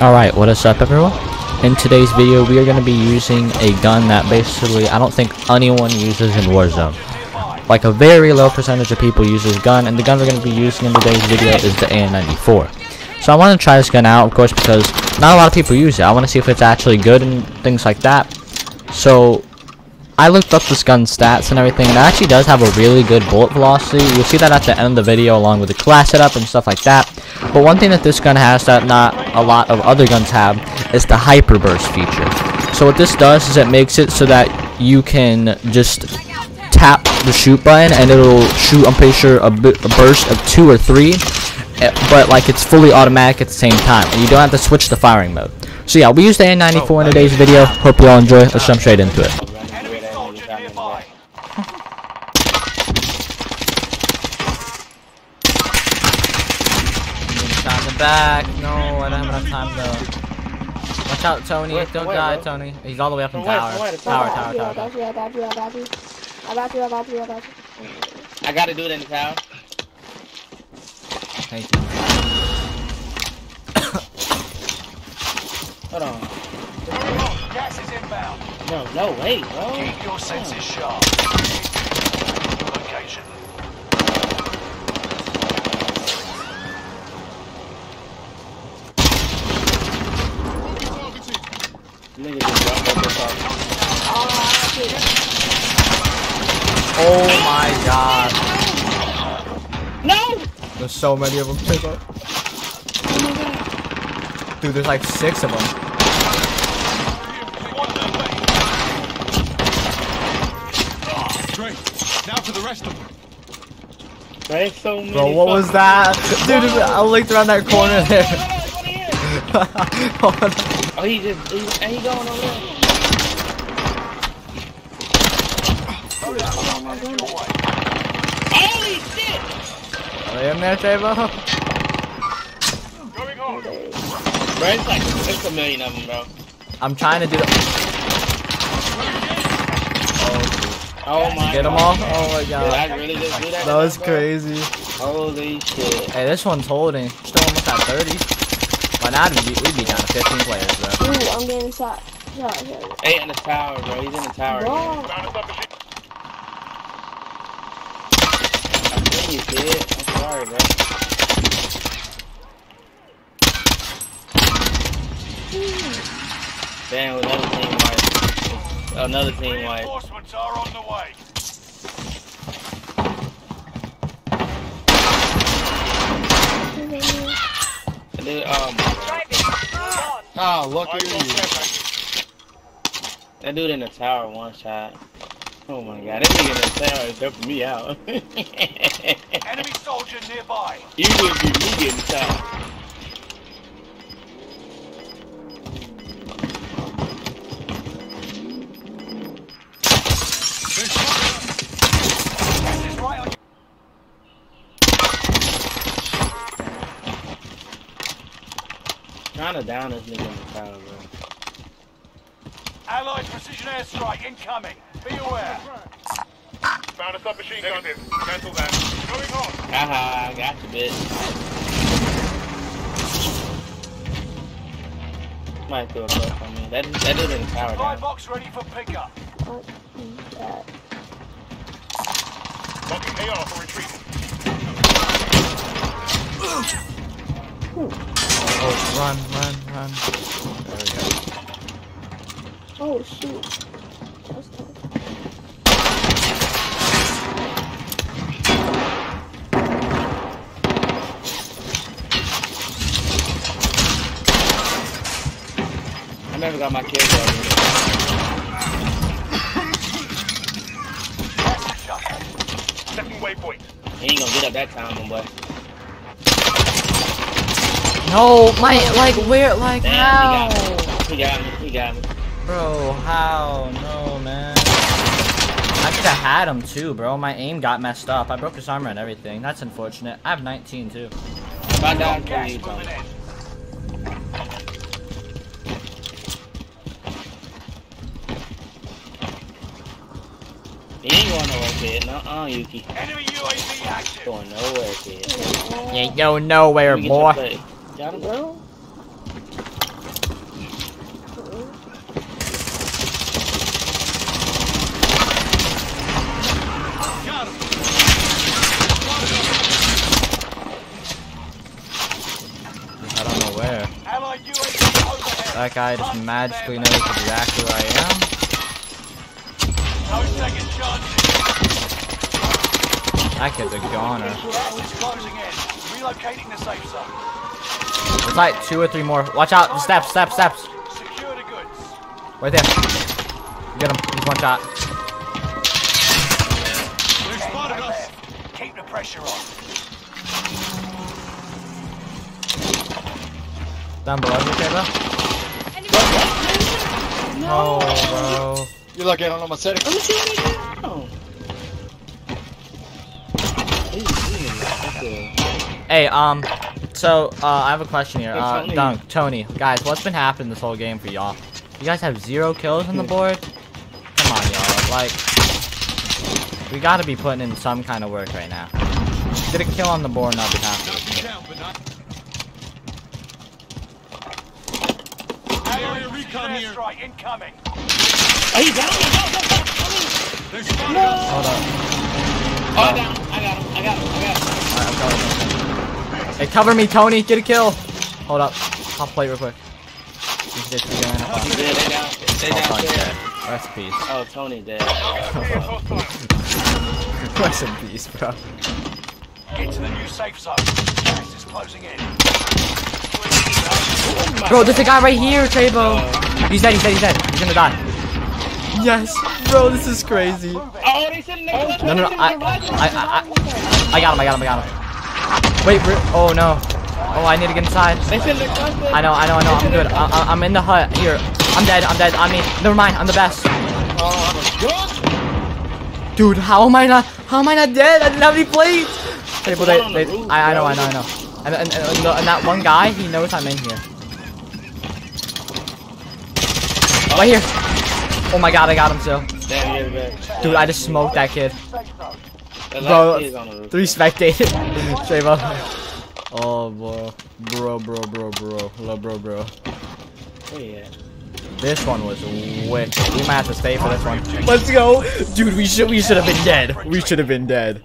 Alright, what is up everyone? In today's video, we are going to be using a gun that basically I don't think anyone uses in Warzone. Like a very low percentage of people use this gun, and the gun we're going to be using in today's video is the AN94. So I want to try this gun out, of course, because not a lot of people use it. I want to see if it's actually good and things like that. So I looked up this gun's stats and everything, and it actually does have a really good bullet velocity. You'll see that at the end of the video along with the class setup and stuff like that. But one thing that this gun has that not a lot of other guns have is the hyper burst feature. So what this does is it makes it so that you can just tap the shoot button and it'll shoot, I'm pretty sure, a, a burst of two or three. Eh, but like it's fully automatic at the same time. And you don't have to switch the firing mode. So yeah, we used the AN94 in today's video. Hope you all enjoy. Let's jump straight into it. back. No, I don't have enough time though. Watch out, Tony. Wait, don't wait, die, bro. Tony. He's all the way up in tower. Wait, tower. Tower, tower, tower, tower. I got you, I got you, I got you. I got you, I got you, I gotta do it in the tower. Thank you. Hold on. Gas is inbound. No, no, wait, bro. Keep your senses sharp. Location. Nigga just dropped up this Oh my god. No! There's so many of them. Dude, there's like six of them. Now for the rest of them. There's so many. Bro, what was that? Dude, I looked around that corner there. oh, he just, he, he going over there. Oh, Holy shit! Are you in there, Jabo? Going on. Bro, it's like, it's a million of them, bro. I'm trying to do it. Oh my Get them all? Oh my god. Did I really just do that? That was crazy. Holy shit. Hey, this one's holding. Still almost at 30. By now, we'd be, we'd be down to 15 players, bro. Ooh, I'm getting shot. Shot, shot. Hey, in the tower, bro. He's in the tower. Bro. Found a. I think he's dead. I'm sorry, bro. Damn, another team wipe. Another team wipe. Reinforcements are on the way. Dude, um, oh, look at you. That dude in the tower, one shot. Oh my god, that nigga in the tower is helping me out. Enemy soldier nearby. you would be me getting shot. Gas is right on Trying to down this nigga in the tower, bro. Allied precision airstrike incoming. Be aware. Found a submachine gun. Cancel that. Going on. Haha, I got you, bitch. Might throw a buff on me. That, that dude in the tower Supply box ready for pickup. What is that? Locking AR for retreat. Oh, run, run, run. There we go. Oh, shoot. That's tough. I never got my kill yet. Second waypoint. He ain't gonna get up that time, my boy. No, my, like, where, like, Damn, how? he got me. He got me. He got me. Bro, how? No, man. I could have had him too, bro. My aim got messed up. I broke his armor and everything. That's unfortunate. I have 19 too. If I die, you, You ain't going nowhere, kid. Nuh-uh, Yuki. Enemy UAV active. Going nowhere, kid. You ain't going nowhere, boy. Got him, bro? That guy just magically knows exactly where I am. No second chances. That kid's a goner. Gas closing in. Relocating the safe zone. There's like two or three more. Watch out! The steps, steps, steps. Secure the goods. Right there. Get him. He's one shot. They spotted us. Keep the pressure on. Down below you, okay, bro? Oh, bro. You're lucky I don't know my settings. Let me see what he doing. He's- he's in there. That's good. Hey, um, so, uh, I have a question here. Hey, Uh, Dunk, Tony, guys, what's been happening this whole game for y'all? You guys have zero kills on the board? Come on, y'all. Like, we gotta be putting in some kind of work right now. Get a kill on the board and I'll be happy. Area recon here. Strike incoming. Oh, he's down. Go, go, go, go. Hold up. Oh, I got him. I got him. I got him. I got him. Alright, I'm going, Hey, cover me, Tony. Get a kill. Hold up. I'll play real quick. These bitches are going up. Yeah, they down. They Oh, Tony's downstairs. dead. Rest in peace. Oh, Tony dead. Rest in peace, bro. Get to the new safe zone. Gas is closing in. Bro, there's a guy right here, Trebo. He's dead, he's dead, he's dead. He's gonna die. Yes, bro, this is crazy. Oh, they sitting. No, no, no, I, I, I, I, I got him, I got him, I got him. Wait, re- oh no. Oh, I need to get inside. They sitting there. clustered. I know, I know, I know, I'm good. I, I, I'm in the hut. Here, I'm dead, I'm dead. I mean, never mind, I'm the best. Dude, how am I not, how am I not dead? I didn't have any plates. Trebo, they, they, I, I know. I know, I know. And, and, and, and, that one guy, he knows I'm in here. Right here. Oh my god, I got him too. Damn, get. Dude, I just smoked that kid. Bro, last kid's on the. Three spectated. Trayvon. Oh, bro. Bro, bro, bro, bro. Love, bro, bro. Where he? This one was wicked. We might have to stay for this one. Let's go. Dude, we should we should have been dead. We should have been dead.